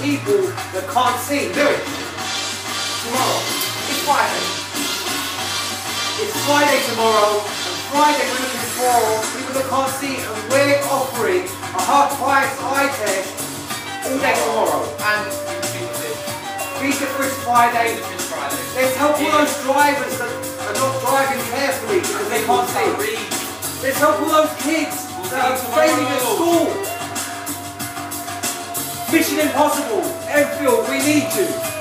people that can't see. Do it. Tomorrow. It's Friday. It's Friday tomorrow, and Friday we're looking for people that can't see, and we're offering a half price eye test all day tomorrow. And Visa Fish Friday. Friday. Let's help all those drivers that are not driving carefully because they can't see. Let's help all those kids that are failing. Mission Impossible, Enfield, we need you.